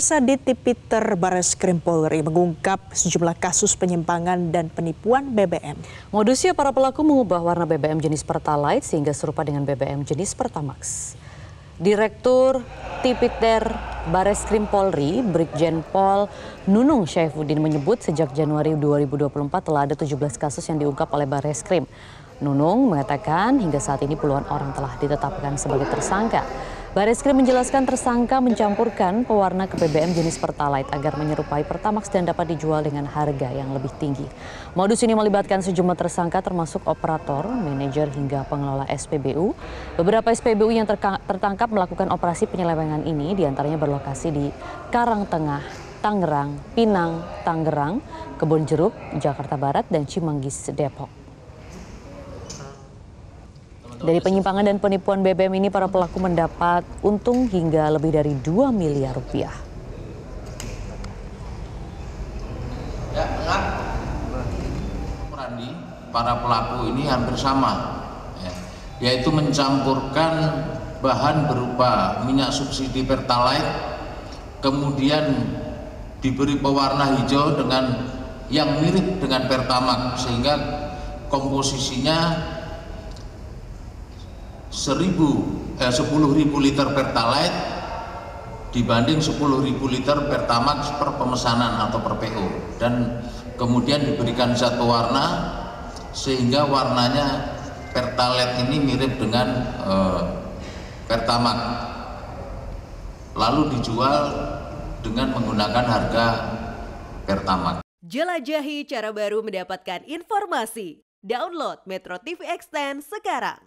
Sadit Tipiter Bares Krim Polri mengungkap sejumlah kasus penyimpangan dan penipuan BBM. Modusnya para pelaku mengubah warna BBM jenis Pertalite sehingga serupa dengan BBM jenis Pertamax. Direktur Tipiter Bares Krim Polri, Brigjen Pol Nunung Syaifuddin menyebut sejak Januari 2024 telah ada 17 kasus yang diungkap oleh Bares Krim. Nunung mengatakan hingga saat ini puluhan orang telah ditetapkan sebagai tersangka. Bareskrim menjelaskan tersangka mencampurkan pewarna ke BBM jenis Pertalite agar menyerupai Pertamax dan dapat dijual dengan harga yang lebih tinggi. Modus ini melibatkan sejumlah tersangka termasuk operator, manajer hingga pengelola SPBU. Beberapa SPBU yang tertangkap melakukan operasi penyelewengan ini di antaranya berlokasi di Karangtengah, Tangerang, Pinang, Tangerang, Kebun Jeruk, Jakarta Barat, dan Cimanggis, Depok. Dari penyimpangan dan penipuan BBM ini para pelaku mendapat untung hingga lebih dari 2 miliar rupiah. Ya, enggak. Randi, para pelaku ini hampir sama, ya, yaitu mencampurkan bahan berupa minyak subsidi pertalite, kemudian diberi pewarna hijau dengan yang mirip dengan pertamax sehingga komposisinya 1000 eh, 10.000 liter pertalite dibanding 10.000 liter pertamax per pemesanan atau per PO dan kemudian diberikan satu warna sehingga warnanya pertalite ini mirip dengan eh, pertamax lalu dijual dengan menggunakan harga pertamax. Jelajahi cara baru mendapatkan informasi. Download Metro TV Extend sekarang.